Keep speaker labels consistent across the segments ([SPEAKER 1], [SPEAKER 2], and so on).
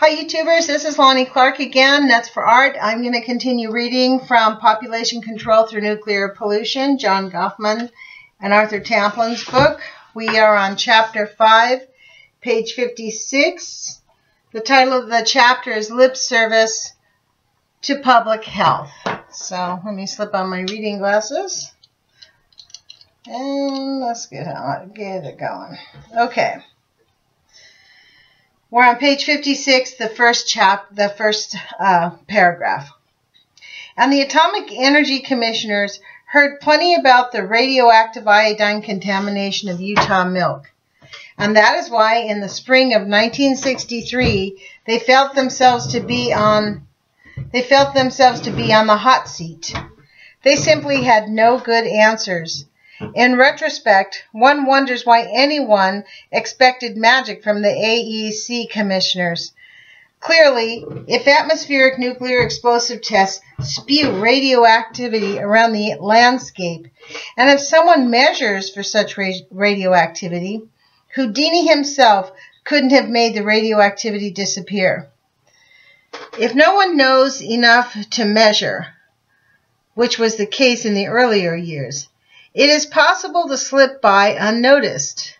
[SPEAKER 1] Hi YouTubers, this is Lonnie Clark again, Nuts for Art. I'm going to continue reading from Population Control Through Nuclear Pollution, John Gofman and Arthur Tamplin's book. We are on chapter 5, page 56. The title of the chapter is Lip Service to Public Health. So let me slip on my reading glasses. And let's get, on, get it going. Okay. We're on page 56, the first chap, the first uh, paragraph. And the Atomic Energy Commissioners heard plenty about the radioactive iodine contamination of Utah milk. And that is why in the spring of 1963, they felt themselves to be on they felt themselves to be on the hot seat. They simply had no good answers. In retrospect, one wonders why anyone expected magic from the AEC commissioners. Clearly, if atmospheric nuclear explosive tests spew radioactivity around the landscape, and if someone measures for such radioactivity, Houdini himself couldn't have made the radioactivity disappear. If no one knows enough to measure, which was the case in the earlier years, it is possible to slip by unnoticed.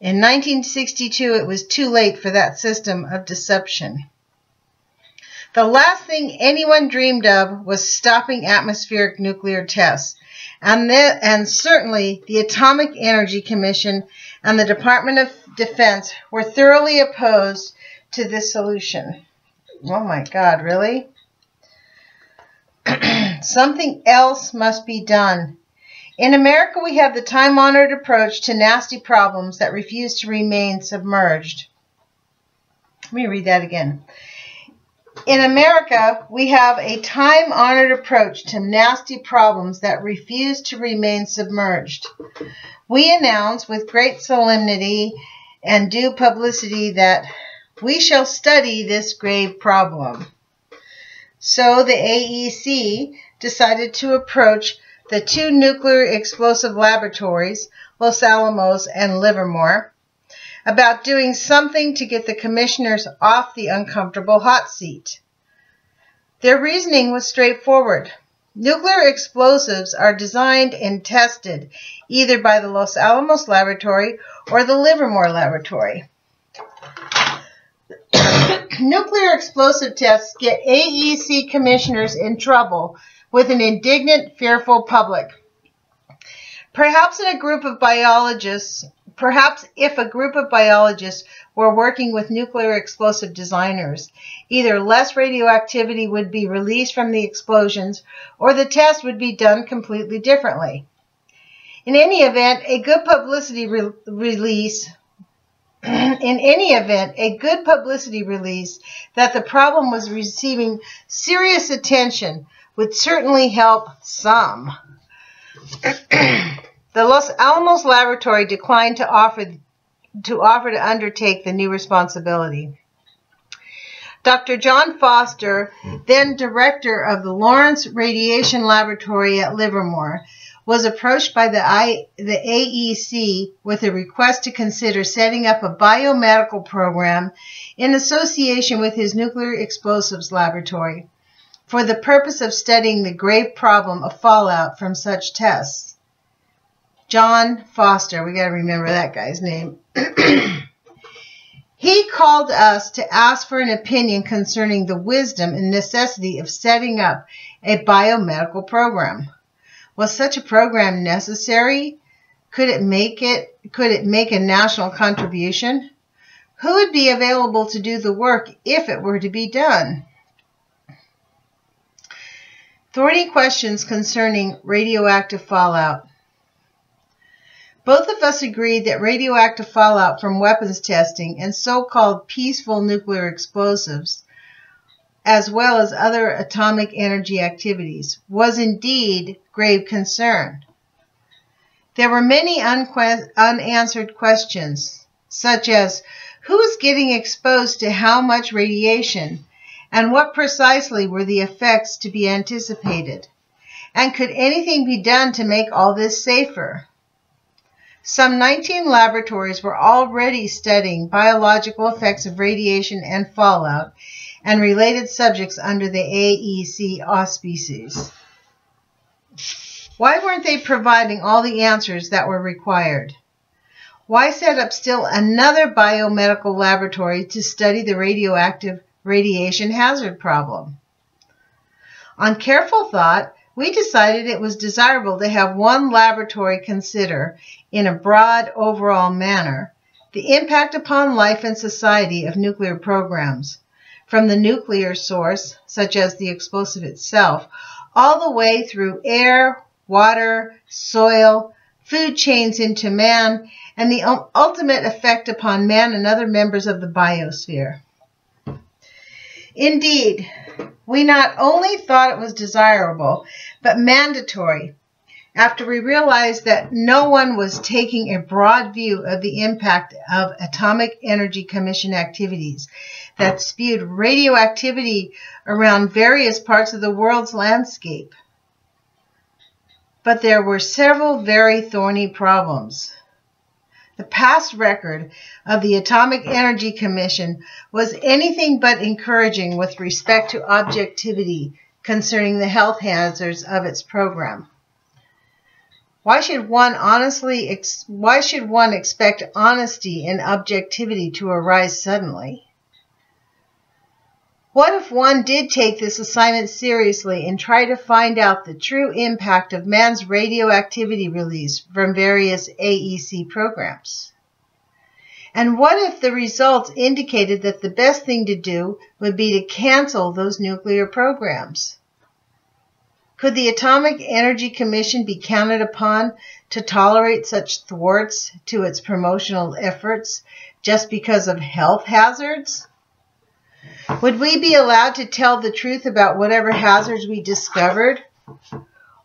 [SPEAKER 1] In 1962, it was too late for that system of deception. The last thing anyone dreamed of was stopping atmospheric nuclear tests, and, the, and certainly the Atomic Energy Commission and the Department of Defense were thoroughly opposed to this solution. Oh my God, really? Something else must be done. In America, we have the time honored approach to nasty problems that refuse to remain submerged. Let me read that again. In America, we have a time honored approach to nasty problems that refuse to remain submerged. We announce with great solemnity and due publicity that we shall study this grave problem. So the AEC decided to approach the two nuclear explosive laboratories, Los Alamos and Livermore, about doing something to get the commissioners off the uncomfortable hot seat. Their reasoning was straightforward. Nuclear explosives are designed and tested either by the Los Alamos Laboratory or the Livermore Laboratory. Nuclear explosive tests get AEC commissioners in trouble with an indignant, fearful public. Perhaps in a group of biologists, perhaps if a group of biologists were working with nuclear explosive designers, either less radioactivity would be released from the explosions or the test would be done completely differently. In any event, a good publicity re release in any event, a good publicity release that the problem was receiving serious attention would certainly help some. the Los Alamos Laboratory declined to offer to offer to undertake the new responsibility. Dr. John Foster, then director of the Lawrence Radiation Laboratory at Livermore, was approached by the, I, the AEC with a request to consider setting up a biomedical program in association with his nuclear explosives laboratory for the purpose of studying the grave problem of fallout from such tests. John Foster, we got to remember that guy's name. he called us to ask for an opinion concerning the wisdom and necessity of setting up a biomedical program. Was such a program necessary? Could it make it could it make a national contribution? Who would be available to do the work if it were to be done? Thorny questions concerning radioactive fallout. Both of us agreed that radioactive fallout from weapons testing and so-called peaceful nuclear explosives, as well as other atomic energy activities, was indeed grave concern. There were many unanswered questions, such as who is getting exposed to how much radiation and what precisely were the effects to be anticipated? And could anything be done to make all this safer? Some 19 laboratories were already studying biological effects of radiation and fallout and related subjects under the AEC auspices. Why weren't they providing all the answers that were required? Why set up still another biomedical laboratory to study the radioactive radiation hazard problem? On careful thought, we decided it was desirable to have one laboratory consider, in a broad overall manner, the impact upon life and society of nuclear programs, from the nuclear source, such as the explosive itself, all the way through air, water, soil, food chains into man, and the ultimate effect upon man and other members of the biosphere. Indeed, we not only thought it was desirable, but mandatory after we realized that no one was taking a broad view of the impact of Atomic Energy Commission activities that spewed radioactivity around various parts of the world's landscape. But there were several very thorny problems. The past record of the Atomic Energy Commission was anything but encouraging with respect to objectivity concerning the health hazards of its program. Why should one honestly why should one expect honesty and objectivity to arise suddenly? What if one did take this assignment seriously and try to find out the true impact of man's radioactivity release from various AEC programs? And what if the results indicated that the best thing to do would be to cancel those nuclear programs? Could the Atomic Energy Commission be counted upon to tolerate such thwarts to its promotional efforts just because of health hazards? Would we be allowed to tell the truth about whatever hazards we discovered?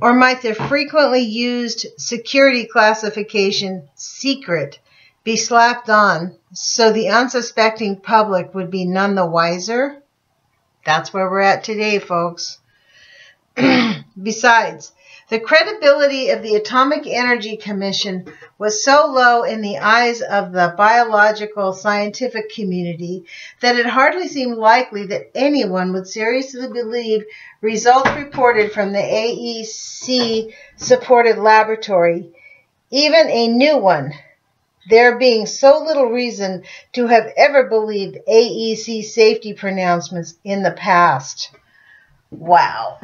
[SPEAKER 1] Or might the frequently used security classification secret be slapped on so the unsuspecting public would be none the wiser? That's where we're at today, folks. Besides, the credibility of the Atomic Energy Commission was so low in the eyes of the biological scientific community that it hardly seemed likely that anyone would seriously believe results reported from the AEC supported laboratory, even a new one, there being so little reason to have ever believed AEC safety pronouncements in the past. Wow.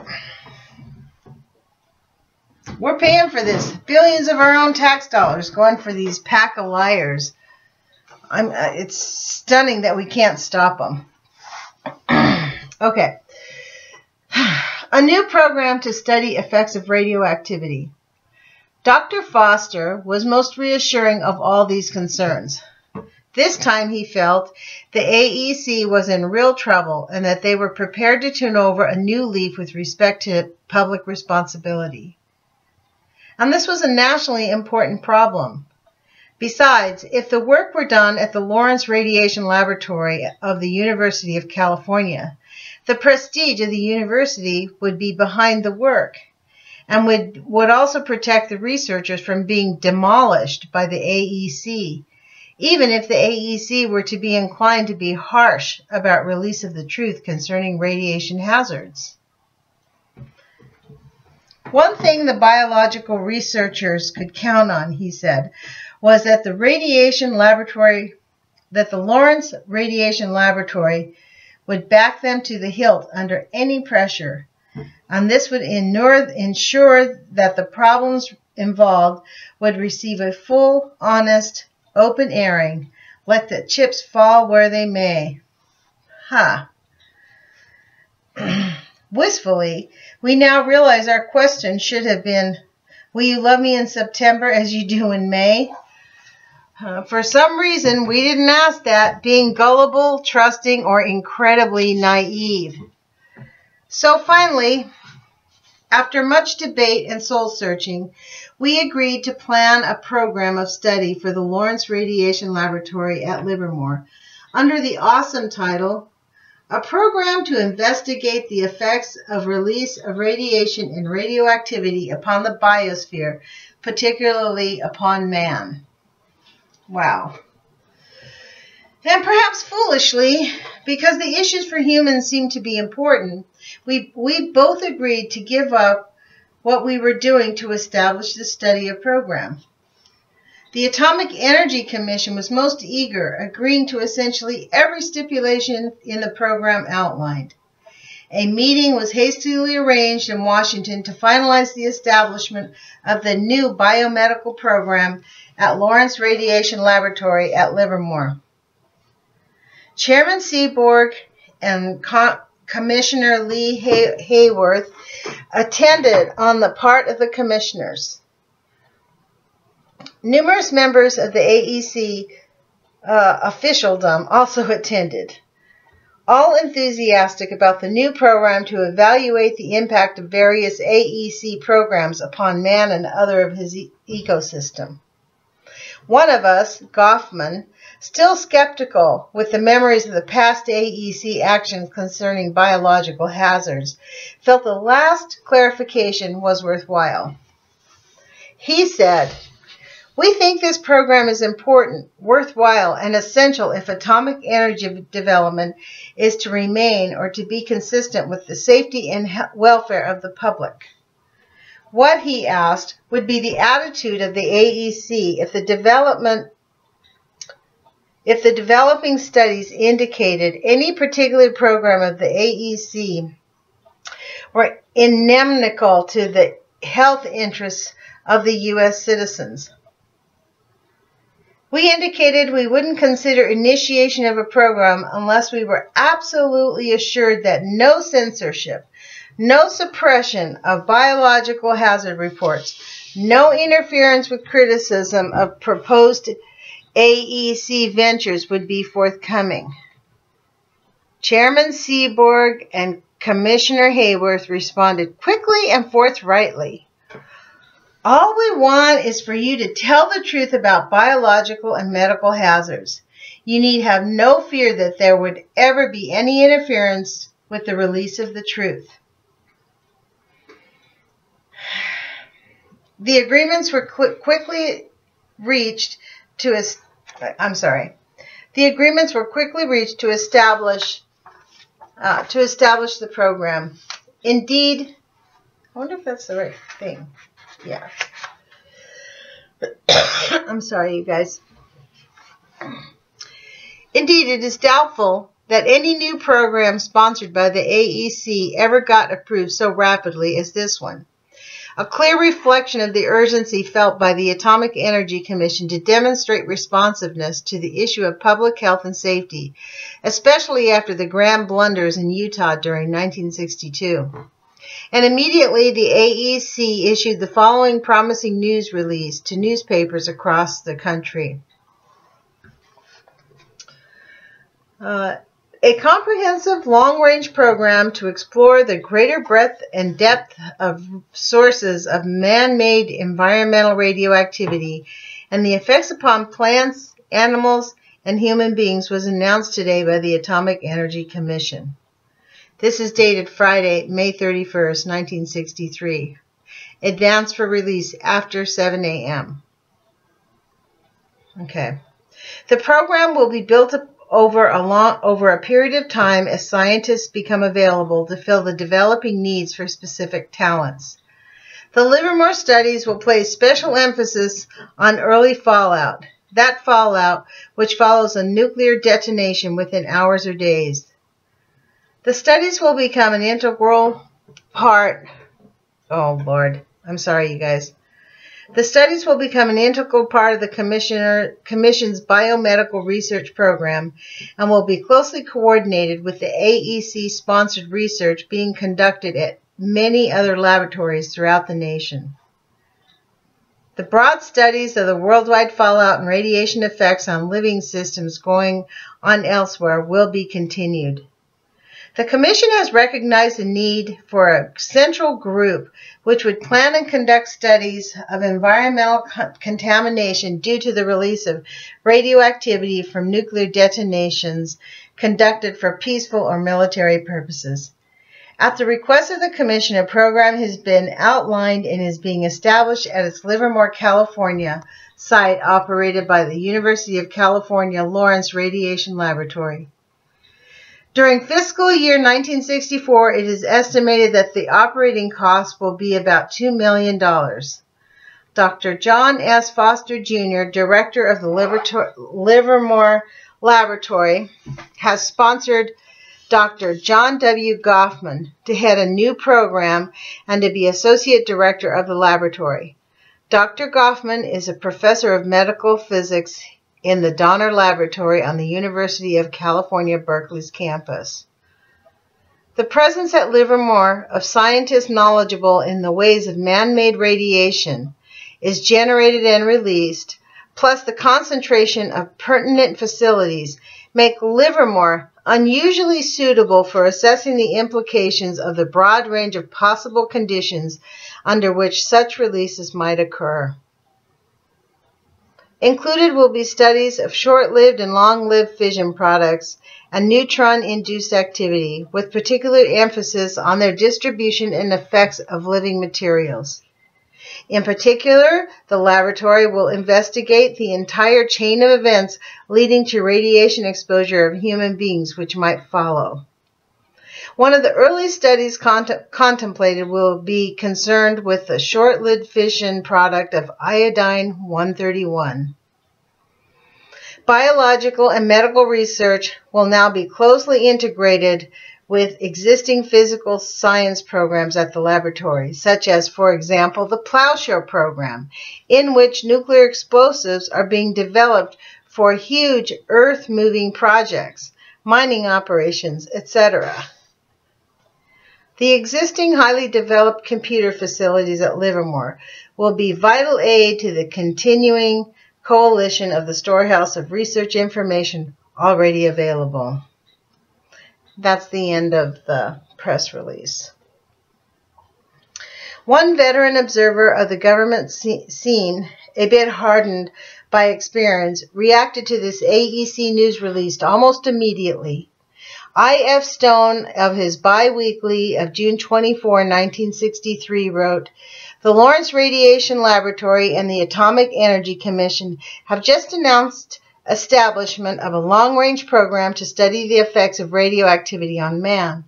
[SPEAKER 1] We're paying for this. Billions of our own tax dollars going for these pack of liars. I'm, uh, it's stunning that we can't stop them. okay. A new program to study effects of radioactivity. Dr. Foster was most reassuring of all these concerns. This time he felt the AEC was in real trouble and that they were prepared to turn over a new leaf with respect to public responsibility. And this was a nationally important problem. Besides, if the work were done at the Lawrence Radiation Laboratory of the University of California, the prestige of the university would be behind the work and would, would also protect the researchers from being demolished by the AEC even if the AEC were to be inclined to be harsh about release of the truth concerning radiation hazards. One thing the biological researchers could count on, he said, was that the radiation laboratory, that the Lawrence Radiation Laboratory would back them to the hilt under any pressure, and this would ensure that the problems involved would receive a full, honest, open airing. Let the chips fall where they may. Ha! Huh. Wistfully, we now realize our question should have been, Will you love me in September as you do in May? Uh, for some reason, we didn't ask that, being gullible, trusting, or incredibly naive. So finally, after much debate and soul searching, we agreed to plan a program of study for the Lawrence Radiation Laboratory at Livermore under the awesome title a program to investigate the effects of release of radiation and radioactivity upon the biosphere, particularly upon man. Wow. And perhaps foolishly, because the issues for humans seem to be important, we, we both agreed to give up what we were doing to establish the study of program. The Atomic Energy Commission was most eager, agreeing to essentially every stipulation in the program outlined. A meeting was hastily arranged in Washington to finalize the establishment of the new biomedical program at Lawrence Radiation Laboratory at Livermore. Chairman Seaborg and Co Commissioner Lee Hay Haworth attended on the part of the commissioners. Numerous members of the AEC uh, officialdom also attended, all enthusiastic about the new program to evaluate the impact of various AEC programs upon man and other of his e ecosystem. One of us, Gofman, still skeptical with the memories of the past AEC actions concerning biological hazards, felt the last clarification was worthwhile. He said, we think this program is important, worthwhile, and essential if atomic energy development is to remain or to be consistent with the safety and welfare of the public. What, he asked, would be the attitude of the AEC if the development if the developing studies indicated any particular program of the AEC were inimical to the health interests of the U.S. citizens. We indicated we wouldn't consider initiation of a program unless we were absolutely assured that no censorship, no suppression of biological hazard reports, no interference with criticism of proposed AEC ventures would be forthcoming. Chairman Seaborg and Commissioner Haworth responded quickly and forthrightly. All we want is for you to tell the truth about biological and medical hazards. You need have no fear that there would ever be any interference with the release of the truth. The agreements were quickly reached to I'm sorry. The agreements were quickly reached to establish uh, to establish the program. Indeed, I wonder if that's the right thing. Yeah. I'm sorry, you guys. Indeed, it is doubtful that any new program sponsored by the AEC ever got approved so rapidly as this one. A clear reflection of the urgency felt by the Atomic Energy Commission to demonstrate responsiveness to the issue of public health and safety, especially after the grand blunders in Utah during 1962. And immediately the AEC issued the following promising news release to newspapers across the country. Uh, a comprehensive long-range program to explore the greater breadth and depth of sources of man-made environmental radioactivity and the effects upon plants, animals, and human beings was announced today by the Atomic Energy Commission. This is dated Friday, May 31st, 1963. Advance for release after 7 a.m. Okay. The program will be built over a long over a period of time as scientists become available to fill the developing needs for specific talents. The Livermore studies will place special emphasis on early fallout, that fallout which follows a nuclear detonation within hours or days. The studies will become an integral part. Oh, Lord. I'm sorry, you guys. The studies will become an integral part of the Commissioner Commission's biomedical research program and will be closely coordinated with the AEC sponsored research being conducted at many other laboratories throughout the nation. The broad studies of the worldwide fallout and radiation effects on living systems going on elsewhere will be continued. The Commission has recognized the need for a central group which would plan and conduct studies of environmental co contamination due to the release of radioactivity from nuclear detonations conducted for peaceful or military purposes. At the request of the Commission, a program has been outlined and is being established at its Livermore, California site operated by the University of California Lawrence Radiation Laboratory. During fiscal year 1964, it is estimated that the operating cost will be about $2 million. Dr. John S. Foster Jr., director of the Livermore Laboratory, has sponsored Dr. John W. Gofman to head a new program and to be associate director of the laboratory. Dr. Gofman is a professor of medical physics in the Donner Laboratory on the University of California, Berkeley's campus. The presence at Livermore of scientists knowledgeable in the ways of man-made radiation is generated and released, plus the concentration of pertinent facilities make Livermore unusually suitable for assessing the implications of the broad range of possible conditions under which such releases might occur. Included will be studies of short-lived and long-lived fission products and neutron-induced activity, with particular emphasis on their distribution and effects of living materials. In particular, the laboratory will investigate the entire chain of events leading to radiation exposure of human beings which might follow. One of the early studies cont contemplated will be concerned with the short-lived fission product of iodine-131. Biological and medical research will now be closely integrated with existing physical science programs at the laboratory, such as, for example, the Plowshare program, in which nuclear explosives are being developed for huge earth-moving projects, mining operations, etc. The existing highly developed computer facilities at Livermore will be vital aid to the continuing coalition of the storehouse of research information already available. That's the end of the press release. One veteran observer of the government scene, a bit hardened by experience, reacted to this AEC news release almost immediately. I.F. Stone of his biweekly of June 24, 1963 wrote, The Lawrence Radiation Laboratory and the Atomic Energy Commission have just announced establishment of a long-range program to study the effects of radioactivity on man.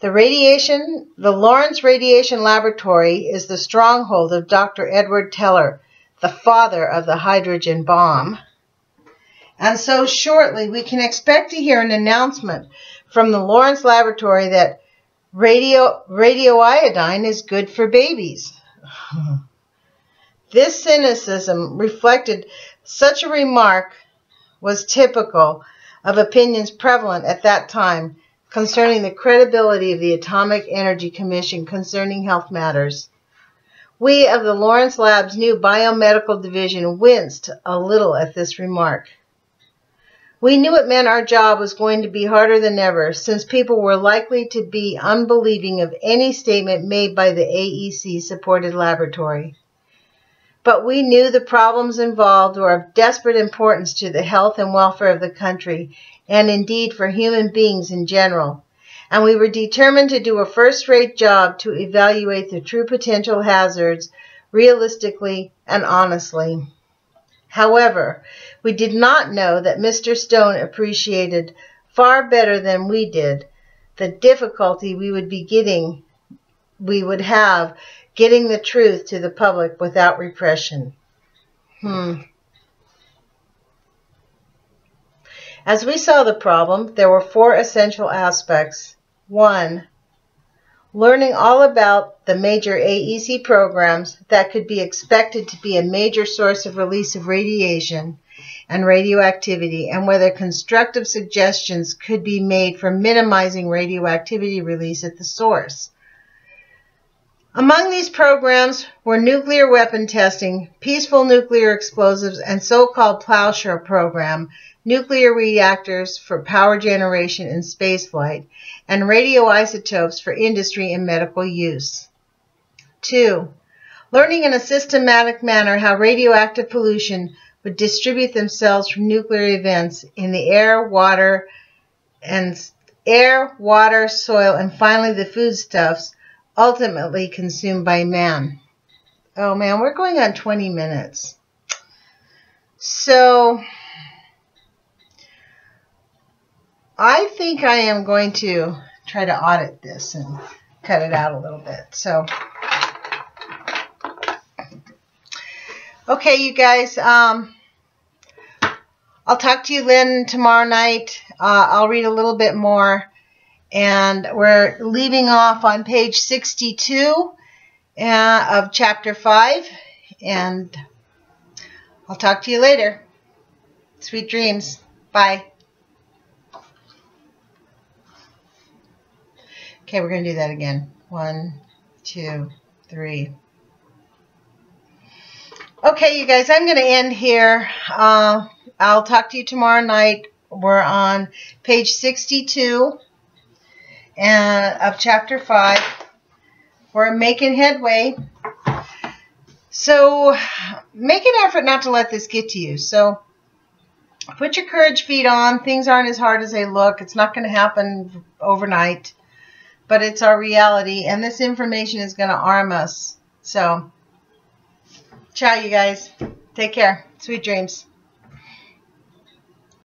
[SPEAKER 1] The radiation, the Lawrence Radiation Laboratory is the stronghold of Dr. Edward Teller, the father of the hydrogen bomb. And so shortly we can expect to hear an announcement from the Lawrence Laboratory that radio, radioiodine is good for babies. this cynicism reflected such a remark was typical of opinions prevalent at that time concerning the credibility of the Atomic Energy Commission concerning health matters. We of the Lawrence Labs new biomedical division winced a little at this remark. We knew it meant our job was going to be harder than ever, since people were likely to be unbelieving of any statement made by the AEC supported laboratory but we knew the problems involved were of desperate importance to the health and welfare of the country, and indeed for human beings in general. And we were determined to do a first-rate job to evaluate the true potential hazards realistically and honestly. However, we did not know that Mr. Stone appreciated far better than we did the difficulty we would be getting, we would have getting the truth to the public without repression. Hmm. As we saw the problem, there were four essential aspects. One, learning all about the major AEC programs that could be expected to be a major source of release of radiation and radioactivity and whether constructive suggestions could be made for minimizing radioactivity release at the source. Among these programs were nuclear weapon testing, peaceful nuclear explosives, and so-called plowshare program, nuclear reactors for power generation and spaceflight, and radioisotopes for industry and medical use. 2. Learning in a systematic manner how radioactive pollution would distribute themselves from nuclear events in the air, water, and air, water, soil, and finally the foodstuffs ultimately consumed by man. Oh man, we're going on 20 minutes. So, I think I am going to try to audit this and cut it out a little bit. So, okay, you guys, um, I'll talk to you, Lynn, tomorrow night. Uh, I'll read a little bit more. And we're leaving off on page 62 uh, of chapter 5. And I'll talk to you later. Sweet dreams. Bye. Okay, we're going to do that again. One, two, three. Okay, you guys, I'm going to end here. Uh, I'll talk to you tomorrow night. We're on page 62 and of chapter 5. We're making headway. So make an effort not to let this get to you. So put your courage feet on. Things aren't as hard as they look. It's not going to happen overnight, but it's our reality. And this information is going to arm us. So, ciao, you guys. Take care. Sweet dreams.